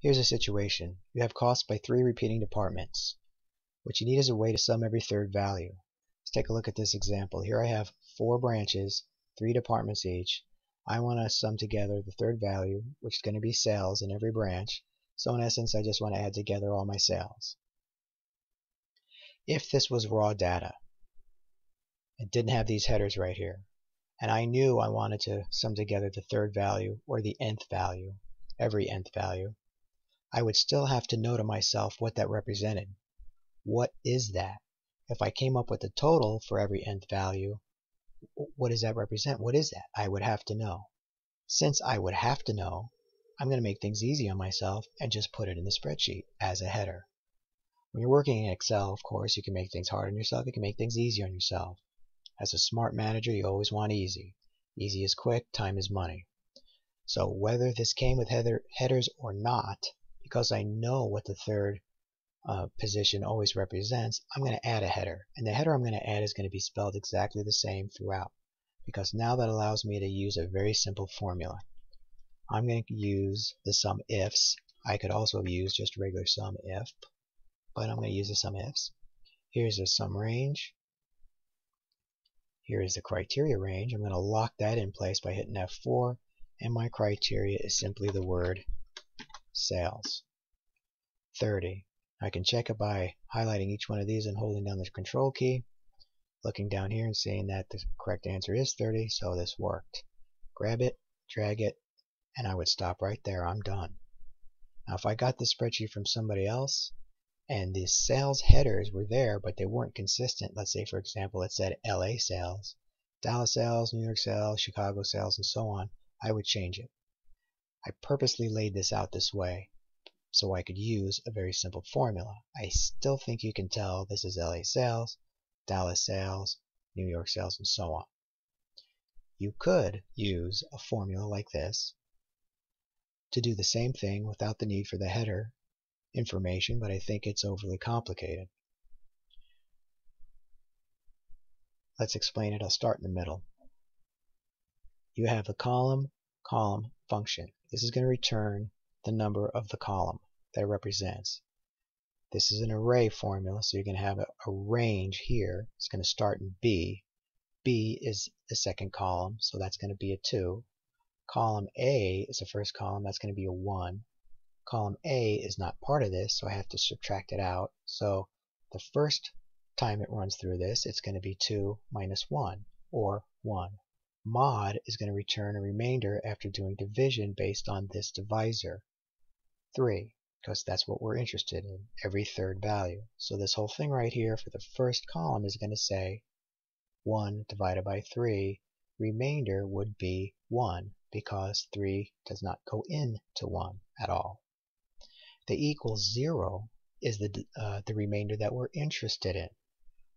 Here's a situation. You have costs by three repeating departments. What you need is a way to sum every third value. Let's take a look at this example. Here I have four branches, three departments each. I want to sum together the third value, which is going to be sales in every branch. So in essence, I just want to add together all my sales. If this was raw data, it didn't have these headers right here, and I knew I wanted to sum together the third value or the nth value, every nth value, I would still have to know to myself what that represented. What is that? If I came up with the total for every nth value, what does that represent? What is that? I would have to know. Since I would have to know, I'm going to make things easy on myself and just put it in the spreadsheet as a header. When you're working in Excel, of course, you can make things hard on yourself. You can make things easy on yourself. As a smart manager, you always want easy. Easy is quick, time is money. So whether this came with header, headers or not, because I know what the third uh, position always represents, I'm going to add a header. And the header I'm going to add is going to be spelled exactly the same throughout. Because now that allows me to use a very simple formula. I'm going to use the sum ifs. I could also use just regular sum if, but I'm going to use the sum ifs. Here's the sum range. Here is the criteria range. I'm going to lock that in place by hitting F4, and my criteria is simply the word sales. 30. I can check it by highlighting each one of these and holding down the control key, looking down here and seeing that the correct answer is 30, so this worked. Grab it, drag it, and I would stop right there. I'm done. Now if I got this spreadsheet from somebody else and the sales headers were there but they weren't consistent, let's say for example it said LA sales, Dallas sales, New York sales, Chicago sales, and so on, I would change it. I purposely laid this out this way so I could use a very simple formula. I still think you can tell this is LA sales, Dallas sales, New York sales, and so on. You could use a formula like this to do the same thing without the need for the header information, but I think it's overly complicated. Let's explain it. I'll start in the middle. You have the column, column function. This is going to return the number of the column that represents. This is an array formula, so you're going to have a, a range here. It's going to start in B. B is the second column, so that's going to be a 2. Column A is the first column, that's going to be a 1. Column A is not part of this, so I have to subtract it out. So the first time it runs through this, it's going to be 2 minus 1, or 1 mod is going to return a remainder after doing division based on this divisor. 3, because that's what we're interested in, every third value. So this whole thing right here for the first column is going to say 1 divided by 3, remainder would be 1, because 3 does not go into 1 at all. The equals 0 is the, uh, the remainder that we're interested in.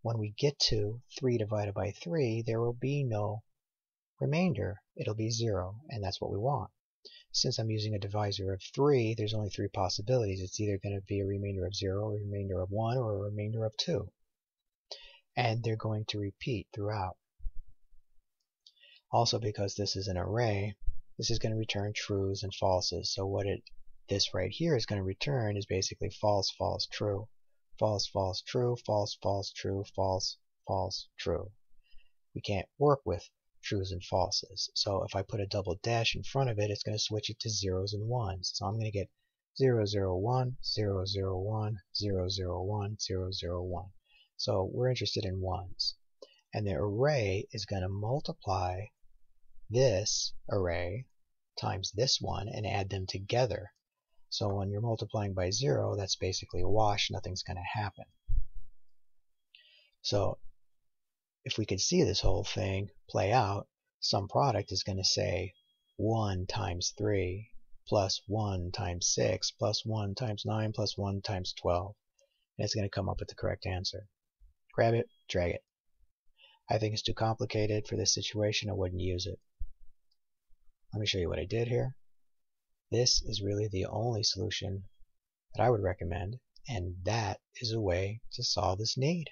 When we get to 3 divided by 3, there will be no remainder, it'll be 0, and that's what we want. Since I'm using a divisor of 3, there's only three possibilities. It's either going to be a remainder of 0, a remainder of 1, or a remainder of 2. And they're going to repeat throughout. Also because this is an array, this is going to return trues and falses. So what it this right here is going to return is basically false, false, true. False, false, true, false, false, true, false, false, true. We can't work with trues and falses. So if I put a double dash in front of it, it's going to switch it to zeros and ones. So I'm going to get 0, 0, 1, 0, 0, 1, 0, 0, 1, 0, 0, 1. So we're interested in ones. And the array is going to multiply this array times this one and add them together. So when you're multiplying by 0, that's basically a wash. Nothing's going to happen. So if we could see this whole thing play out, SUMPRODUCT is going to say 1 times 3 plus 1 times 6 plus 1 times 9 plus 1 times 12. And it's going to come up with the correct answer. Grab it, drag it. I think it's too complicated for this situation. I wouldn't use it. Let me show you what I did here. This is really the only solution that I would recommend, and that is a way to solve this need.